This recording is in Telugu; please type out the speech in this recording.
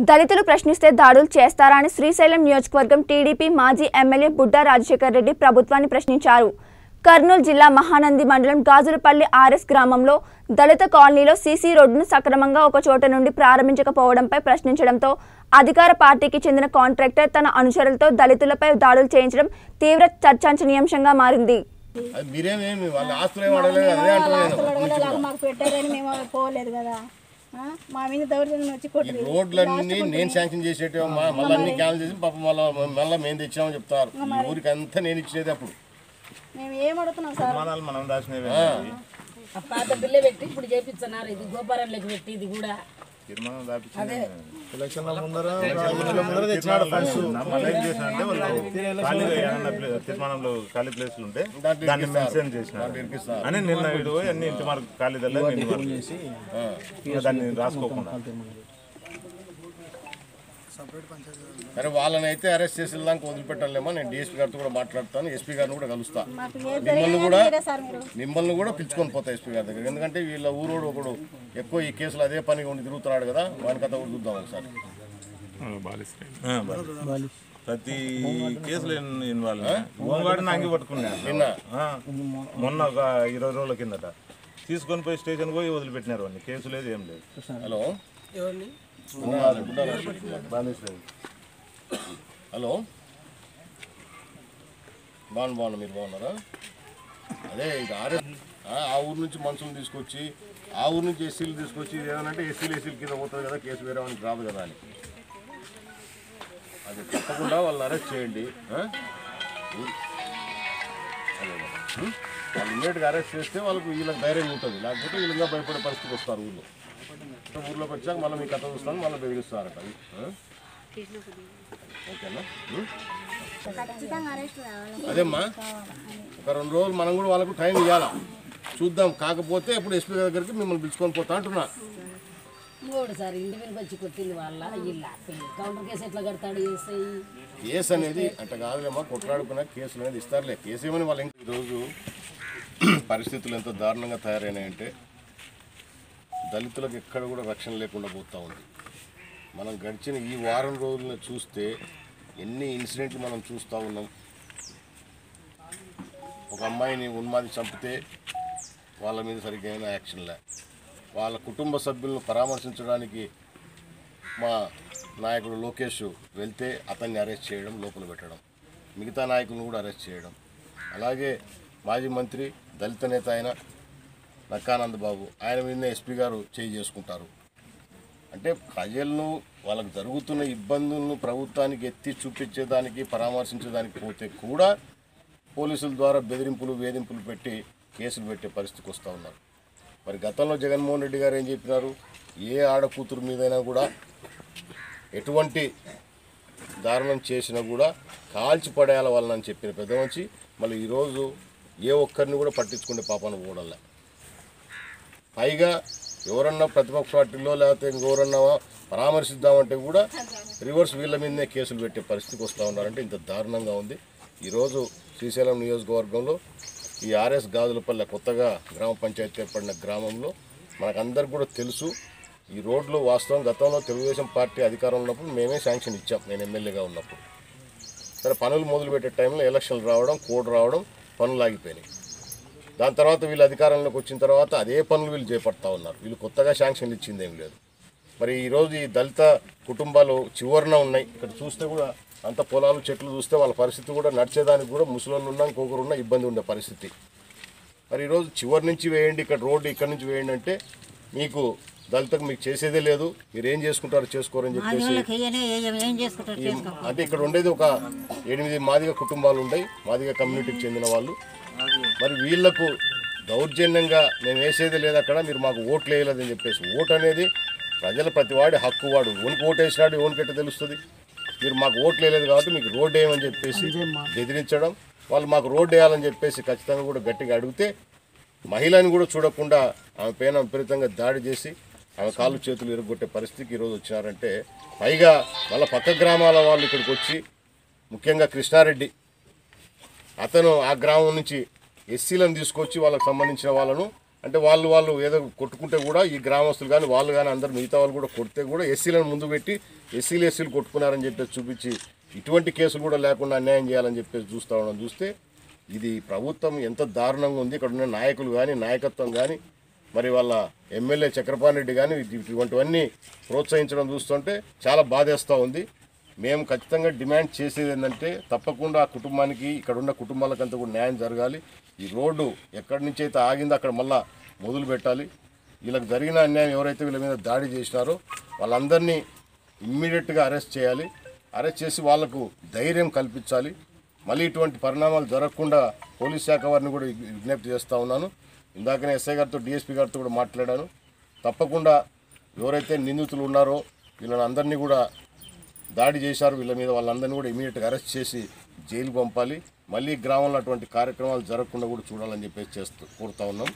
దళితులు ప్రశ్నిస్తే దాడులు చేస్తారా అని శ్రీశైలం నియోజకవర్గం టీడీపీ మాజీ ఎమ్మెల్యే బుడ్డా రాజశేఖర్ రెడ్డి ప్రభుత్వాన్ని ప్రశ్నించారు కర్నూలు జిల్లా మహానంది మండలం గాజులపల్లి ఆర్ఎస్ గ్రామంలో దళిత కాలనీలో సీసీ రోడ్డును సక్రమంగా ఒక చోట నుండి ప్రారంభించకపోవడంపై ప్రశ్నించడంతో అధికార పార్టీకి చెందిన కాంట్రాక్టర్ తన అనుచరులతో దళితులపై దాడులు చేయించడం తీవ్ర చర్చాంశనీయాంశంగా మారింది మీరేమేమి వాళ్ళ ఆస్తులు ఏమి అడగలేదు అదే అంటున్నాను. మాకు పెట్టారని మేము పోలేదు కదా? మా మీద దౌర్జన్యం వచ్చి ఈ కొట్టి రోడ్లన్నీ నేను శాంక్షన్ చేసేటి మళ్ళీ అన్ని క్యాన్సిల్ చేసి పాపం మళ్ళీ మళ్ళీ మేము తెచ్చామని చెప్తారు. ఈ ఊరికి అంతా నేను ఇచ్చినది అప్పుడు. మేము ఏం అడుగుతున్నాం సార్? ప్రమాణాలు మనం రాసినవి ఆ. పాత బిల్ల పెట్టి ఇప్పుడు చేపిస్తున్నారు. ఇది గోపారంలోకి పెట్టి ఇది కూడా. తీర్మానం రాపించింది ఎలక్షన్ల ముందర ముందర తెచ్చినాడు ఫండ్స్ మళ్ళీ ఏం చేసినంటే వాళ్ళు ఖాళీగా ఏమన్నా ప్లే- తీర్మానంలో ఖాళీ ప్లేస్లు ఉంటే దాన్ని మెన్షన్ చేసిన అని నిన్న వీడు అన్ని ఇంటి మార్కు ఖాళీ దాన్ని రాసుకోకుండా. సరే వాళ్ళని అయితే అరెస్ట్ చేసిన దానికి వదిలిపెట్టాలేమో? నేను డిఎస్పీ గారితో కూడా మాట్లాడతాను. ఎస్పీ గారిని కూడా కలుస్తా. మిమ్మల్ని కూడా మిమ్మల్ని కూడా పిలుచుకొని పోతా ఎస్పీ గారి దగ్గర ఎందుకంటే వీళ్ళ ఊరోడు ఒకడు ఎక్కువ ఈ కేసులు అదే పనిగా ఉండి తిరుగుతున్నాడు కదా వాని కథ కూడా చూద్దాం ఒకసారి. ప్రతి కేసులో ఇన్- ఇన్వాల్వ్ హోంగార్డుని అంగి పట్టుకున్నా నిన్న. మొన్న ఒక ఇరవై రోజుల కిందట. తీసుకొని పోయి స్టేషన్ పోయి వదిలిపెట్టినారు వాడిని కేసు లేదు ఏం లేదు. హలో? హలో? బాగున్నా బాగున్నా మీరు బాగున్నారా? అదే ఇక ఆర్ఎస్ ఆ ఊరు నుంచి మనుషులు తీసుకొచ్చి ఆ ఊరు నుంచి ఎస్సీలు తీసుకొచ్చి ఏమనంటే ఎస్సీలు ఎస్సీల కింద పోతుంది కదా కేసు వేరే వానికి రాదు కదా అని. అది తప్పకుండా వాళ్ళని అరెస్ట్ చేయండి? వాళ్ళు ఇమ్మీడియట్గా అరెస్ట్ చేస్తే వాళ్ళకు వీళ్ళకి ధైర్యం ఉంటుంది. లేకపోతే వీళ్ళంగా భయపడే పరిస్థితికి వస్తారు ఊళ్ళో ఊర్లోకి వచ్చాక మళ్ళీ మీ కథ చూస్తాను మళ్ళీ బెదిరిస్తారట అది? ఓకేనా? అదేమ్మా? ఒక రెండు రోజులు మనం కూడా వాళ్ళకు టైం ఇవ్వాలా చూద్దాం. కాకపోతే ఇప్పుడు ఎస్పీ గారి దగ్గరికి మిమ్మల్ని పిలుచుకొని పోతా అంటున్నా. ఇంకోటి సార్ ఇంటి మీదకి వచ్చి కొట్టింది వాళ్ళ ఇల్లు కౌంటర్ కేసు ఎట్లా కడతాడు ఏసై? కేసు అనేది అంటే కాదులేమ్మా కొట్లాడుకున్న కేసులు అనేది ఇస్తారులే. కేసు ఏమని వాళ్ళు ఇంకా ఈరోజు పరిస్థితులు ఎంత దారుణంగా తయారైనాయంటే దళితులకు ఎక్కడ కూడా రక్షణ లేకుండా పోతూ ఉంది. మనం గడిచిన ఈ వారం రోజులను చూస్తే ఎన్ని ఇన్సిడెంట్లు మనం చూస్తూ ఉన్నాం. ఒక అమ్మాయిని ఉన్మాది చంపితే వాళ్ళ మీద సరిగ్గా యాక్షన్ లే. వాళ్ళ కుటుంబ సభ్యులను పరామర్శించడానికి మా నాయకుడు లోకేష్ వెళ్తే అతన్ని అరెస్ట్ చేయడం లోపల పెట్టడం మిగతా నాయకులను కూడా అరెస్ట్ చేయడం. అలాగే మాజీ మంత్రి దళిత నేత అయిన నక్కానంద్ బాబు ఆయన మీద ఎస్పీ గారు చేయి చేసుకుంటారు. అంటే ప్రజలను వాళ్ళకు జరుగుతున్న ఇబ్బందులను ప్రభుత్వానికి ఎత్తి చూపించేదానికి పరామర్శించేదానికి పోతే కూడా పోలీసుల ద్వారా బెదిరింపులు వేధింపులు పెట్టి కేసులు పెట్టే పరిస్థితికి వస్తూ ఉన్నారు. మరి గతంలో జగన్మోహన్ రెడ్డి గారు ఏం చెప్పినారు? ఏ ఆడకూతురు మీదైనా కూడా ఎటువంటి దారుణం చేసినా కూడా కాల్చి పడేయాల వాళ్ళని చెప్పిన పెద్ద మంచి మళ్ళీ ఈరోజు ఏ ఒక్కరిని కూడా పట్టించుకునే పాపాను పోవడంలే పైగా ఎవరన్నా ప్రతిపక్ష పార్టీలో లేకపోతే ఇంకెవరన్నా పరామర్శిద్దామంటే కూడా రివర్స్ వీళ్ళ మీదనే కేసులు పెట్టే పరిస్థితికి వస్తూ ఉన్నారంటే ఇంత దారుణంగా ఉంది. ఈరోజు శ్రీశైలం నియోజకవర్గంలో ఈ ఆర్ఎస్ గాజులపల్లె కొత్తగా గ్రామ పంచాయతీ ఏర్పడిన గ్రామంలో మనకందరికి కూడా తెలుసు ఈ రోడ్లు వాస్తవం గతంలో తెలుగుదేశం పార్టీ అధికారంలో ఉన్నప్పుడు మేమే శాంక్షన్ ఇచ్చాం నేను ఎమ్మెల్యేగా ఉన్నప్పుడు. సరే పనులు మొదలుపెట్టే టైంలో ఎలక్షన్లు రావడం కోడ్ రావడం పనులు ఆగిపోయినాయి. దాని తర్వాత వీళ్ళు అధికారంలోకి వచ్చిన తర్వాత అదే పనులు వీళ్ళు చేపడతా ఉన్నారు. వీళ్ళు కొత్తగా శాంక్షన్లు ఇచ్చింది ఏం లేదు. మరి ఈరోజు ఈ దళిత కుటుంబాలు చివరన ఉన్నాయి. ఇక్కడ చూస్తే కూడా అంత పొలాలు చెట్లు చూస్తే వాళ్ళ పరిస్థితి కూడా నడిచేదానికి కూడా ముసలోళ్ళు ఉన్నా ఇంకొకరు ఉన్నా ఇబ్బంది ఉండే పరిస్థితి. మరి ఈరోజు చివరి నుంచి వేయండి ఇక్కడ రోడ్డు ఇక్కడ నుంచి వేయండి అంటే మీకు దళితకు మీకు చేసేదే లేదు. మీరు ఏం చేసుకుంటారో చేసుకోరని చెప్పేసి అంటే ఇక్కడ ఉండేది ఒక ఎనిమిది మాదిగ కుటుంబాలు ఉన్నాయి మాదిగ కమ్యూనిటీకి చెందిన వాళ్ళు. మరి వీళ్ళకు దౌర్జన్యంగా నేను వేసేది లేదు అక్కడ మీరు మాకు ఓట్లు వేయలేదని చెప్పేసి. ఓటు అనేది ప్రజల ప్రతివాడి హక్కు వాడు. ఓనికి ఓటు వేసినాడు ఓనికెట్ట తెలుస్తుంది? మీరు మాకు ఓట్లు వేయలేదు కాబట్టి మీకు రోడ్డు వేయమని చెప్పేసి బెదిరించడం. వాళ్ళు మాకు రోడ్డు వేయాలని చెప్పేసి ఖచ్చితంగా కూడా గట్టిగా అడిగితే మహిళని కూడా చూడకుండా ఆమె పైన విపరీతంగా దాడి చేసి ఆమె కాళ్ళు చేతులు ఇరగొట్టే పరిస్థితికి ఈరోజు వచ్చినారంటే పైగా వాళ్ళ పక్క గ్రామాల వాళ్ళు ఇక్కడికి వచ్చి ముఖ్యంగా కృష్ణారెడ్డి. అతను ఆ గ్రామం నుంచి ఎస్సీలను తీసుకొచ్చి వాళ్ళకి సంబంధించిన వాళ్ళను అంటే వాళ్ళు వాళ్ళు ఏదో కొట్టుకుంటే కూడా ఈ గ్రామస్తులు కానీ వాళ్ళు కానీ అందరు మిగతా వాళ్ళు కూడా కొడితే కూడా ఎస్సీలను ముందు పెట్టి ఎస్సీలు ఎస్సీలు కొట్టుకున్నారని చెప్పేసి చూపించి ఇటువంటి కేసులు కూడా లేకుండా అన్యాయం చేయాలని చెప్పేసి చూస్తా ఉన్నాం. చూస్తే ఇది ప్రభుత్వం ఎంత దారుణంగా ఉంది. ఇక్కడ ఉన్న నాయకులు కానీ నాయకత్వం కానీ మరి వాళ్ళ ఎమ్మెల్యే చక్రపాణి రెడ్డి కానీ ఇటువంటివన్నీ ప్రోత్సహించడం చూస్తుంటే చాలా బాధేస్తూ ఉంది. మేము ఖచ్చితంగా డిమాండ్ చేసేది ఏంటంటే తప్పకుండా ఆ కుటుంబానికి ఇక్కడ ఉన్న కుటుంబాలకంతా కూడా న్యాయం జరగాలి. ఈ రోడ్డు ఎక్కడి నుంచి అయితే ఆగిందో అక్కడ మళ్ళా మొదలు పెట్టాలి. వీళ్ళకి జరిగిన అన్యాయం ఎవరైతే వీళ్ళ మీద దాడి చేసినారో వాళ్ళందరినీ ఇమ్మీడియట్గా అరెస్ట్ చేయాలి. అరెస్ట్ చేసి వాళ్ళకు ధైర్యం కల్పించాలి. మళ్ళీ ఇటువంటి పరిణామాలు జరగకుండా పోలీస్ శాఖ వారిని కూడా విజ్ఞప్తి చేస్తూ ఉన్నాను. ఇందాకనే ఎస్ఐ గారితో డిఎస్పీ గారితో కూడా మాట్లాడాను. తప్పకుండా ఎవరైతే నిందితులు ఉన్నారో వీళ్ళని అందరినీ కూడా దాడి చేశారు. వీళ్ళ మీద వాళ్ళందరినీ కూడా ఇమీడియట్గా అరెస్ట్ చేసి జైలు పంపాలి. మళ్ళీ గ్రామంలో అటువంటి కార్యక్రమాలు జరగకుండా కూడా చూడాలని చెప్పేసి చేస్తూ కోరుతా ఉన్నాం.